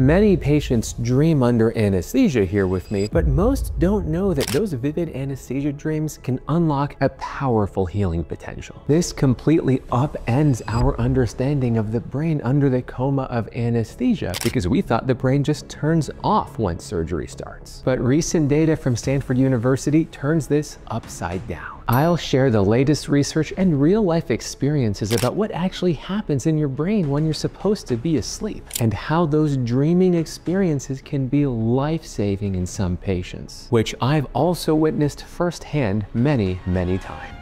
Many patients dream under anesthesia here with me, but most don't know that those vivid anesthesia dreams can unlock a powerful healing potential. This completely upends our understanding of the brain under the coma of anesthesia because we thought the brain just turns off once surgery starts. But recent data from Stanford University turns this upside down. I'll share the latest research and real life experiences about what actually happens in your brain when you're supposed to be asleep and how those dreaming experiences can be life-saving in some patients, which I've also witnessed firsthand many, many times.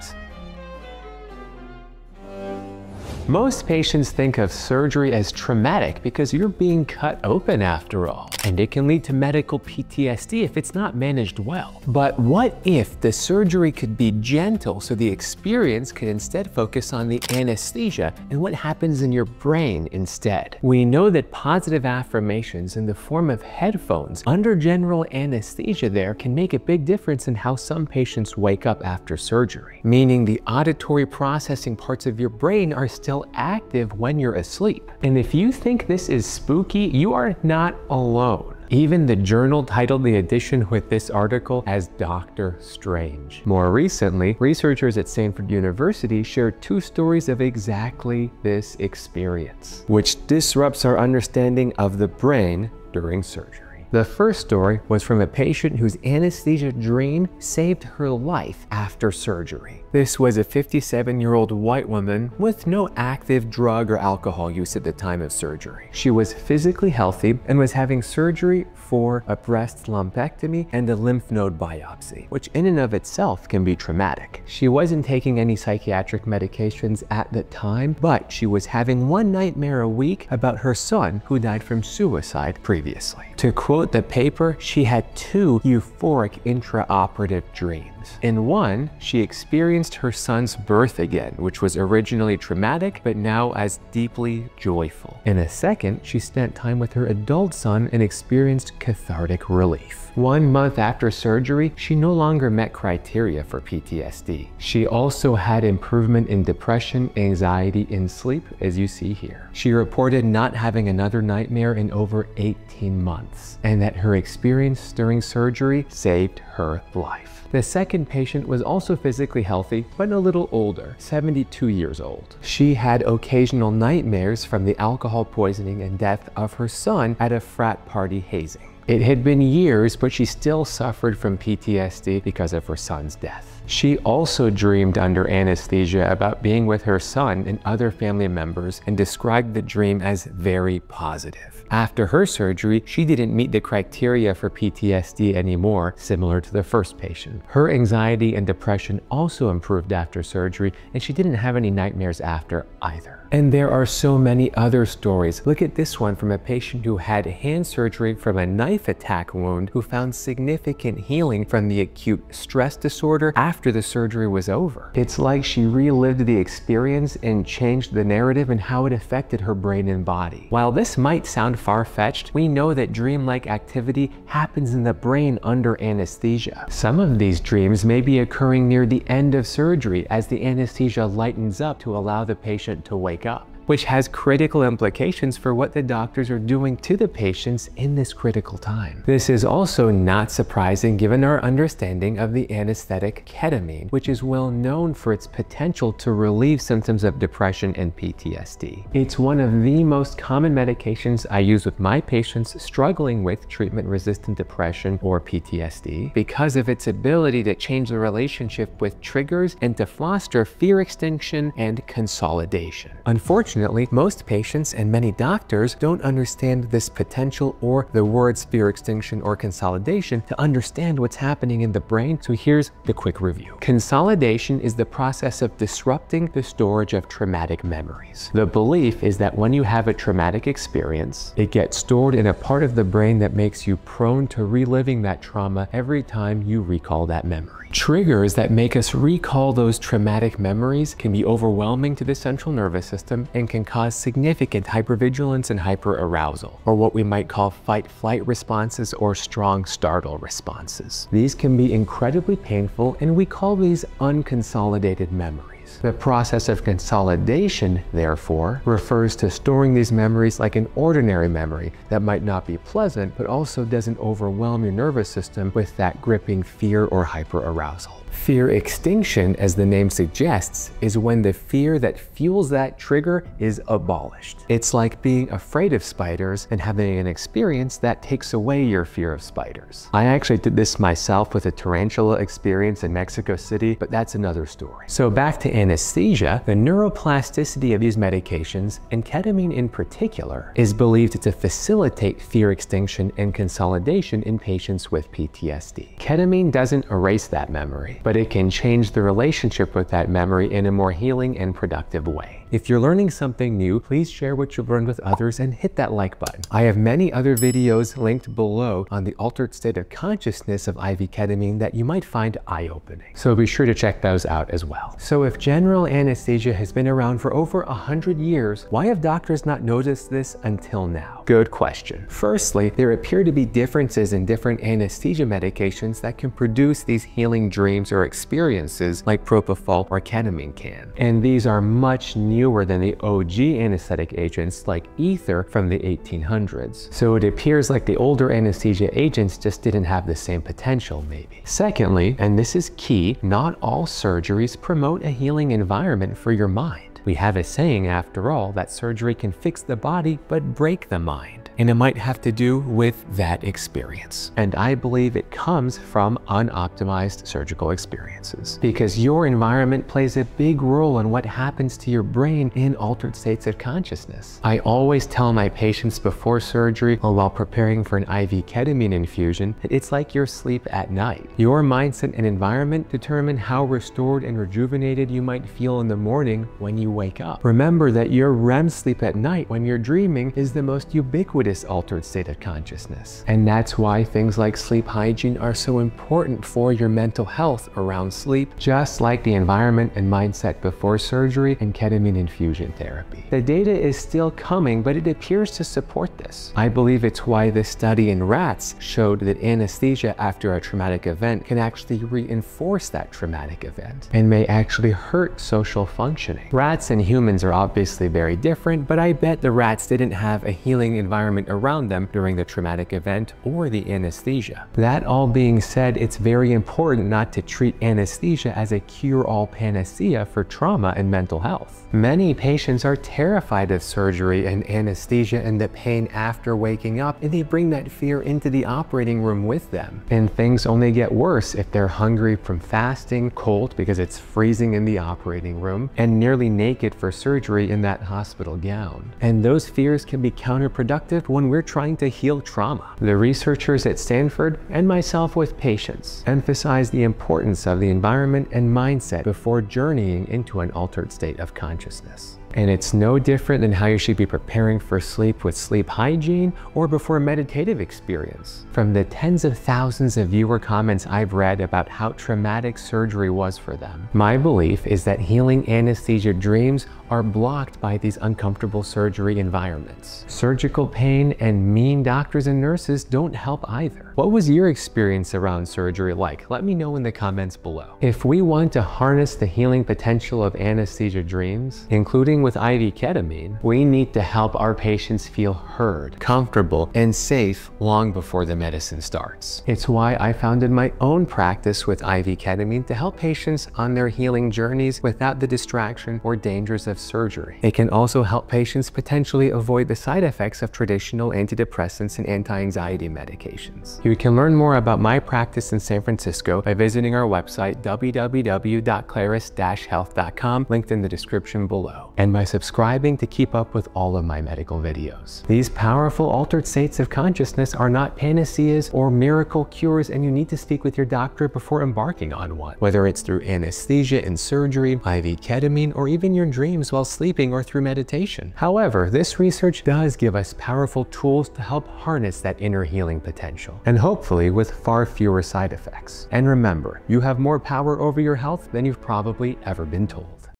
Most patients think of surgery as traumatic because you're being cut open after all, and it can lead to medical PTSD if it's not managed well. But what if the surgery could be gentle so the experience could instead focus on the anesthesia and what happens in your brain instead? We know that positive affirmations in the form of headphones under general anesthesia there can make a big difference in how some patients wake up after surgery, meaning the auditory processing parts of your brain are still active when you're asleep. And if you think this is spooky, you are not alone. Even the journal titled the edition with this article as Doctor Strange. More recently, researchers at Stanford University shared two stories of exactly this experience, which disrupts our understanding of the brain during surgery. The first story was from a patient whose anesthesia dream saved her life after surgery. This was a 57-year-old white woman with no active drug or alcohol use at the time of surgery. She was physically healthy and was having surgery for a breast lumpectomy and a lymph node biopsy, which in and of itself can be traumatic. She wasn't taking any psychiatric medications at the time, but she was having one nightmare a week about her son who died from suicide previously. To quote the paper, she had two euphoric intraoperative dreams. In one, she experienced her son's birth again, which was originally traumatic, but now as deeply joyful. In a second, she spent time with her adult son and experienced cathartic relief. One month after surgery, she no longer met criteria for PTSD. She also had improvement in depression, anxiety, and sleep, as you see here. She reported not having another nightmare in over 18 months, and that her experience during surgery saved her life. The second patient was also physically healthy, but a little older, 72 years old. She had occasional nightmares from the alcohol poisoning and death of her son at a frat party hazing. It had been years, but she still suffered from PTSD because of her son's death. She also dreamed under anesthesia about being with her son and other family members and described the dream as very positive. After her surgery, she didn't meet the criteria for PTSD anymore, similar to the first patient. Her anxiety and depression also improved after surgery, and she didn't have any nightmares after either. And there are so many other stories. Look at this one from a patient who had hand surgery from a knife attack wound who found significant healing from the acute stress disorder after the surgery was over. It's like she relived the experience and changed the narrative and how it affected her brain and body. While this might sound far-fetched, we know that dreamlike activity happens in the brain under anesthesia. Some of these dreams may be occurring near the end of surgery as the anesthesia lightens up to allow the patient to wake up which has critical implications for what the doctors are doing to the patients in this critical time. This is also not surprising given our understanding of the anesthetic ketamine, which is well known for its potential to relieve symptoms of depression and PTSD. It's one of the most common medications I use with my patients struggling with treatment-resistant depression or PTSD because of its ability to change the relationship with triggers and to foster fear extinction and consolidation. Unfortunately, Unfortunately, most patients and many doctors don't understand this potential or the words fear extinction or consolidation to understand what's happening in the brain, so here's the quick review. Consolidation is the process of disrupting the storage of traumatic memories. The belief is that when you have a traumatic experience, it gets stored in a part of the brain that makes you prone to reliving that trauma every time you recall that memory. Triggers that make us recall those traumatic memories can be overwhelming to the central nervous system and can cause significant hypervigilance and hyperarousal, or what we might call fight-flight responses or strong startle responses. These can be incredibly painful and we call these unconsolidated memories. The process of consolidation, therefore, refers to storing these memories like an ordinary memory that might not be pleasant, but also doesn't overwhelm your nervous system with that gripping fear or hyperarousal. Fear extinction, as the name suggests, is when the fear that fuels that trigger is abolished. It's like being afraid of spiders and having an experience that takes away your fear of spiders. I actually did this myself with a tarantula experience in Mexico City, but that's another story. So back to anesthesia, the neuroplasticity of these medications, and ketamine in particular, is believed to facilitate fear extinction and consolidation in patients with PTSD. Ketamine doesn't erase that memory, but it can change the relationship with that memory in a more healing and productive way. If you're learning something new, please share what you've learned with others and hit that like button. I have many other videos linked below on the altered state of consciousness of IV ketamine that you might find eye-opening. So be sure to check those out as well. So if general anesthesia has been around for over a hundred years, why have doctors not noticed this until now? Good question. Firstly, there appear to be differences in different anesthesia medications that can produce these healing dreams or experiences like propofol or ketamine can. And these are much newer newer than the OG anesthetic agents like ether from the 1800s. So it appears like the older anesthesia agents just didn't have the same potential maybe. Secondly, and this is key, not all surgeries promote a healing environment for your mind. We have a saying after all that surgery can fix the body but break the mind and it might have to do with that experience. And I believe it comes from unoptimized surgical experiences because your environment plays a big role in what happens to your brain in altered states of consciousness. I always tell my patients before surgery or while preparing for an IV ketamine infusion that it's like your sleep at night. Your mindset and environment determine how restored and rejuvenated you might feel in the morning when you wake up. Remember that your REM sleep at night when you're dreaming is the most ubiquitous altered state of consciousness. And that's why things like sleep hygiene are so important for your mental health around sleep, just like the environment and mindset before surgery and ketamine infusion therapy. The data is still coming, but it appears to support this. I believe it's why this study in rats showed that anesthesia after a traumatic event can actually reinforce that traumatic event and may actually hurt social functioning. Rats and humans are obviously very different, but I bet the rats didn't have a healing environment environment around them during the traumatic event or the anesthesia. That all being said, it's very important not to treat anesthesia as a cure-all panacea for trauma and mental health. Many patients are terrified of surgery and anesthesia and the pain after waking up, and they bring that fear into the operating room with them. And things only get worse if they're hungry from fasting, cold because it's freezing in the operating room, and nearly naked for surgery in that hospital gown. And those fears can be counterproductive when we're trying to heal trauma. The researchers at Stanford and myself with patients emphasize the importance of the environment and mindset before journeying into an altered state of consciousness. And it's no different than how you should be preparing for sleep with sleep hygiene or before a meditative experience. From the tens of thousands of viewer comments I've read about how traumatic surgery was for them, my belief is that healing anesthesia dreams are blocked by these uncomfortable surgery environments. Surgical pain and mean doctors and nurses don't help either. What was your experience around surgery like? Let me know in the comments below. If we want to harness the healing potential of anesthesia dreams, including with IV ketamine, we need to help our patients feel heard, comfortable, and safe long before the medicine starts. It's why I founded my own practice with IV ketamine to help patients on their healing journeys without the distraction or dangers of surgery. It can also help patients potentially avoid the side effects of traditional antidepressants and anti-anxiety medications. You can learn more about my practice in San Francisco by visiting our website www.clarus-health.com linked in the description below. And by subscribing to keep up with all of my medical videos. These powerful altered states of consciousness are not panaceas or miracle cures and you need to speak with your doctor before embarking on one, whether it's through anesthesia and surgery, IV ketamine, or even your dreams while sleeping or through meditation. However, this research does give us powerful tools to help harness that inner healing potential, and hopefully with far fewer side effects. And remember, you have more power over your health than you've probably ever been told.